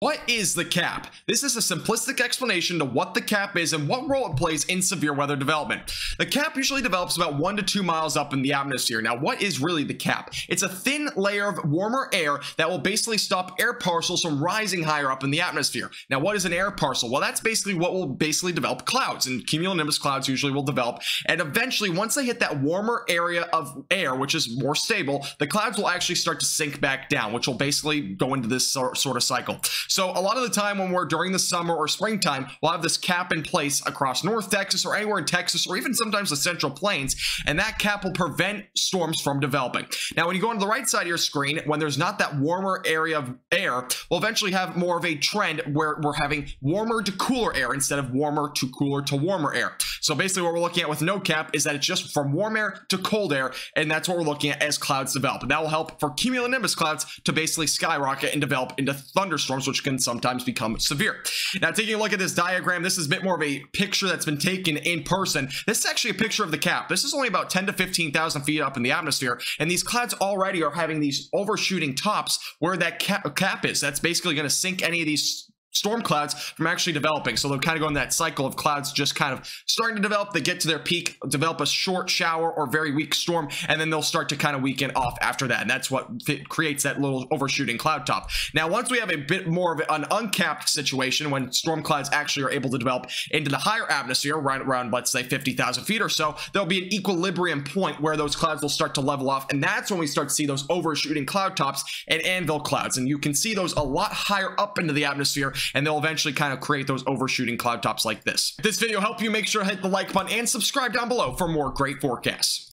What is the cap? This is a simplistic explanation to what the cap is and what role it plays in severe weather development. The cap usually develops about one to two miles up in the atmosphere. Now, what is really the cap? It's a thin layer of warmer air that will basically stop air parcels from rising higher up in the atmosphere. Now, what is an air parcel? Well, that's basically what will basically develop clouds, and cumulonimbus clouds usually will develop. And eventually, once they hit that warmer area of air, which is more stable, the clouds will actually start to sink back down, which will basically go into this sort of cycle. So a lot of the time when we're during the summer or springtime, we'll have this cap in place across North Texas or anywhere in Texas or even sometimes the Central Plains, and that cap will prevent storms from developing. Now, when you go on the right side of your screen, when there's not that warmer area of air, we'll eventually have more of a trend where we're having warmer to cooler air instead of warmer to cooler to warmer air. So basically what we're looking at with no cap is that it's just from warm air to cold air, and that's what we're looking at as clouds develop. And that will help for cumulonimbus clouds to basically skyrocket and develop into thunderstorms, which can sometimes become severe. Now, taking a look at this diagram, this is a bit more of a picture that's been taken in person. This is actually a picture of the cap. This is only about 10 to 15,000 feet up in the atmosphere, and these clouds already are having these overshooting tops where that cap, cap is. That's basically going to sink any of these storm clouds from actually developing. So they'll kind of go in that cycle of clouds just kind of starting to develop. They get to their peak, develop a short shower or very weak storm, and then they'll start to kind of weaken off after that. And that's what creates that little overshooting cloud top. Now, once we have a bit more of an uncapped situation when storm clouds actually are able to develop into the higher atmosphere, right around, let's say, 50,000 feet or so, there'll be an equilibrium point where those clouds will start to level off. And that's when we start to see those overshooting cloud tops and anvil clouds. And you can see those a lot higher up into the atmosphere and they'll eventually kind of create those overshooting cloud tops like this. If this video helped you, make sure to hit the like button and subscribe down below for more great forecasts.